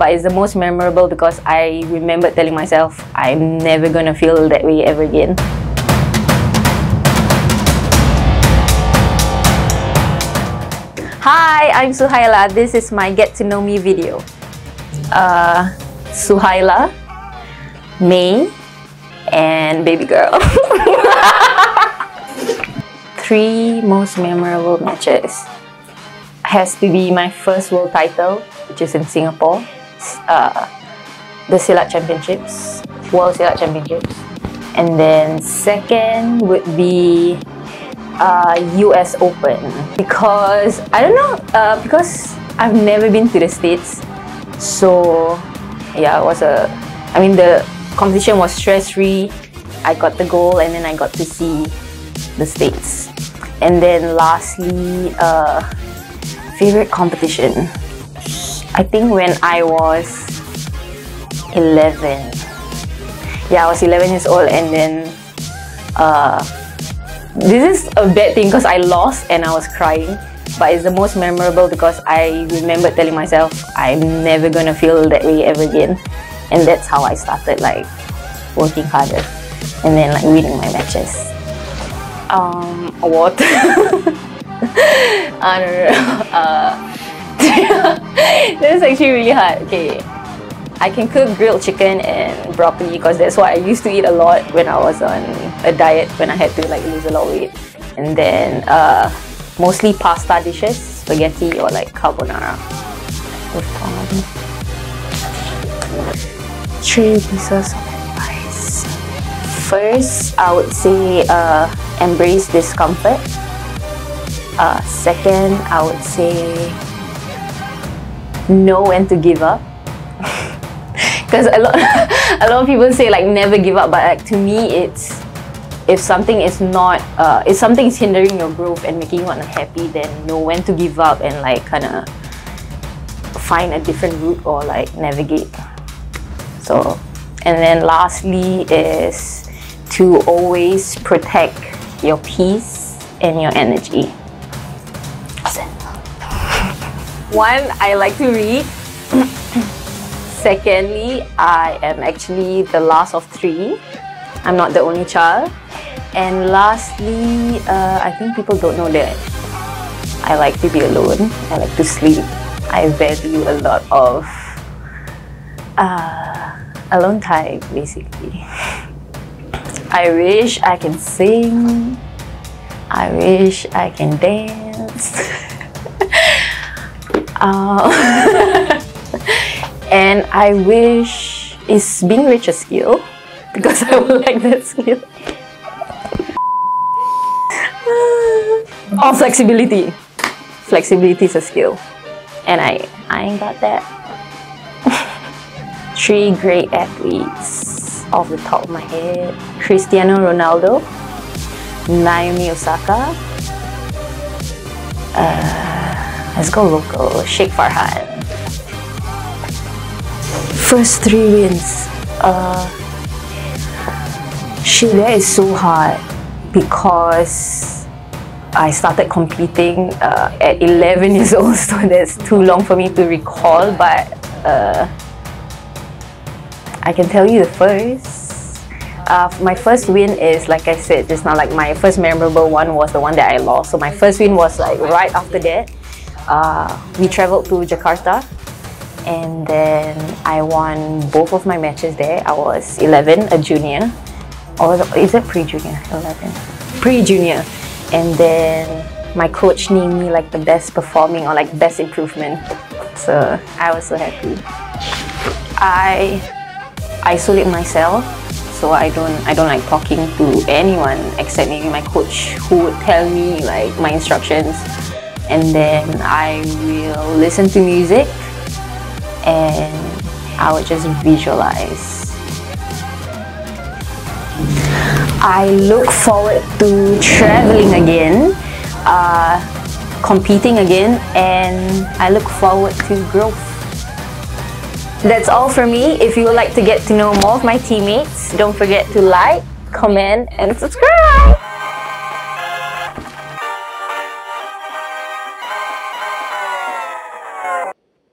but it's the most memorable because I remember telling myself I'm never gonna feel that way ever again. Hi, I'm Suhaila. This is my get to know me video. Uh, Suhaila, May, and baby girl. Three most memorable matches has to be my first world title, which is in Singapore, uh, the Silat Championships, World Silat Championships. And then second would be uh, US Open. Because I don't know uh, because I've never been to the States. So yeah it was a I mean the competition was stress free I got the goal and then I got to see the States. And then lastly uh, favorite competition I think when I was 11 yeah I was 11 years old and then uh, this is a bad thing because I lost and I was crying but it's the most memorable because I remember telling myself I'm never gonna feel that way ever again. And that's how I started like working harder and then like winning my matches. Um what I don't know. Uh, that's actually really hard okay I can cook grilled chicken and broccoli because that's what I used to eat a lot when I was on a diet when I had to like lose a lot of weight. And then uh, mostly pasta dishes, spaghetti or like carbonara. Three pieces of advice. First, I would say uh, embrace discomfort. Uh, second, I would say know when to give up. Because a lot a lot of people say like never give up but like to me it's if something is not uh, if something is hindering your growth and making you unhappy then know when to give up and like kind of find a different route or like navigate. So and then lastly is to always protect your peace and your energy one i like to read Secondly, I am actually the last of three. I'm not the only child. And lastly, uh, I think people don't know that I like to be alone. I like to sleep. I value a lot of uh, alone time, basically. I wish I can sing. I wish I can dance. uh, and I wish is being rich a skill because I would like that skill. oh, flexibility. Flexibility is a skill, and I I ain't got that. Three great athletes off the top of my head: Cristiano Ronaldo, Naomi Osaka. Uh, let's go local. Sheik Farhan first three wins. Uh, shit, so hard because I started competing uh, at 11 years old, so that's too long for me to recall. But uh, I can tell you the first. Uh, my first win is like I said just now. Like my first memorable one was the one that I lost. So my first win was like right after that. Uh, we traveled to Jakarta and then I won both of my matches there. I was 11, a junior, or is it pre-junior? 11, pre-junior, and then my coach named me like the best performing or like best improvement. So I was so happy. I isolate myself, so I don't I don't like talking to anyone except maybe my coach who would tell me like my instructions, and then I will listen to music and I would just visualize. I look forward to traveling again, uh, competing again, and I look forward to growth. That's all for me. If you would like to get to know more of my teammates, don't forget to like, comment, and subscribe.